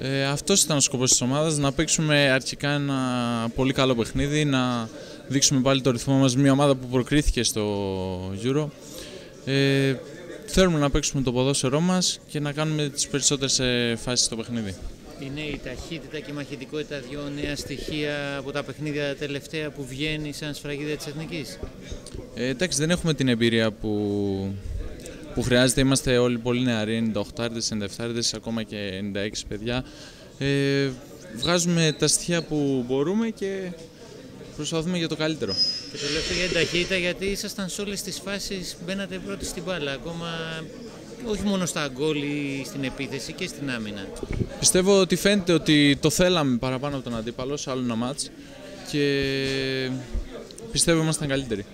Ε, Αυτός ήταν ο σκοπός της ομάδας, να παίξουμε αρχικά ένα πολύ καλό παιχνίδι, να δείξουμε πάλι το ρυθμό μας. Μια ομάδα που προκρίθηκε στο Euro. Ε, θέλουμε να παίξουμε το ποδόσφαιρό μας και να κάνουμε τις περισσότερες φάσεις στο παιχνίδι. Είναι η ταχύτητα και η μαχητικότητα δύο νέα στοιχεία από τα παιχνίδια τελευταία που βγαίνει σαν σφραγίδα της Εθνικής; Ε, εντάξει, δεν έχουμε την εμπειρία που, που χρειάζεται. Είμαστε όλοι πολύ νεαροί, 98, 97, ακόμα και 96 παιδιά. Ε, βγάζουμε τα στοιχεία που μπορούμε και προσπαθούμε για το καλύτερο. Και το λέω αυτό για την ταχύτητα γιατί ήσασταν σε όλες τις φάσεις, μπαίνατε πρώτοι στην μπάλα. Ακόμα όχι μόνο στα γκολ ή στην επίθεση και στην άμυνα. Πιστεύω ότι φαίνεται ότι το θέλαμε παραπάνω από τον αντίπαλο σε άλλο ένα μάτς και πιστεύω ήμασταν καλύτεροι.